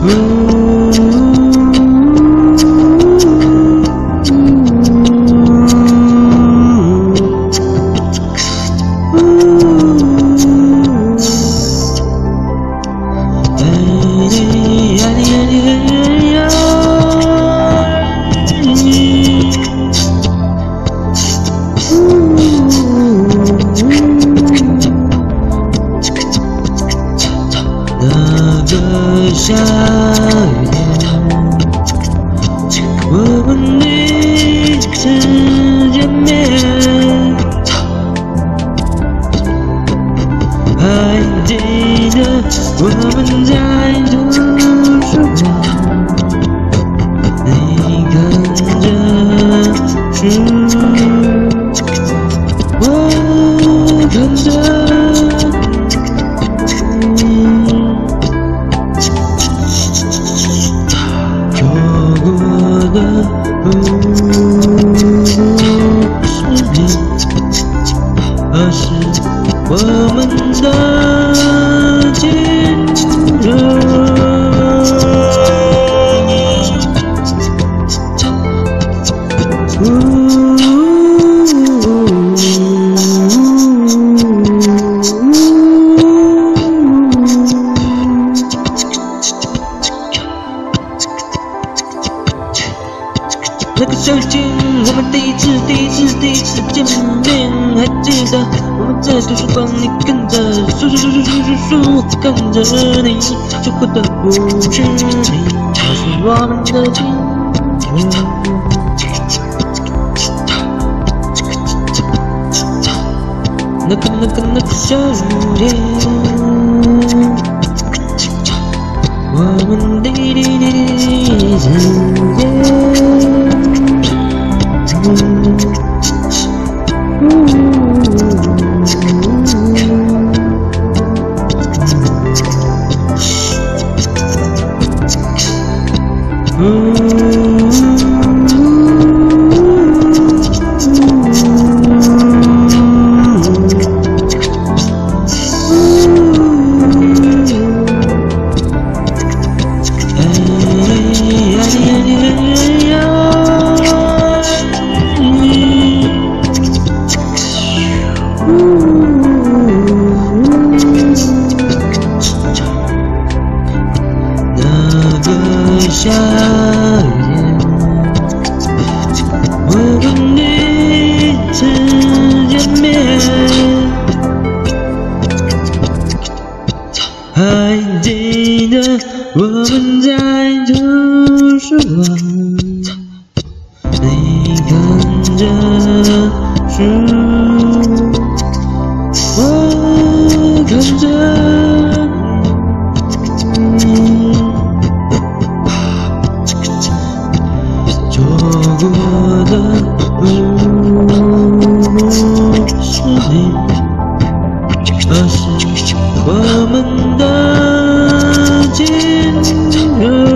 那下雨天，我们第一次见面，还记得我们在不是你而是我们的见证那个夏天，我们第一次、第一次、第一次见面，还记得我们在图书馆，里看着书书书书书书书，我看着你，错过的不是你，而是我们的今生。那个那个那个夏天，我们第一第一第一次那个夏天，我们第一次见面，还记得我们在图书馆，我的不是你而是我们的今天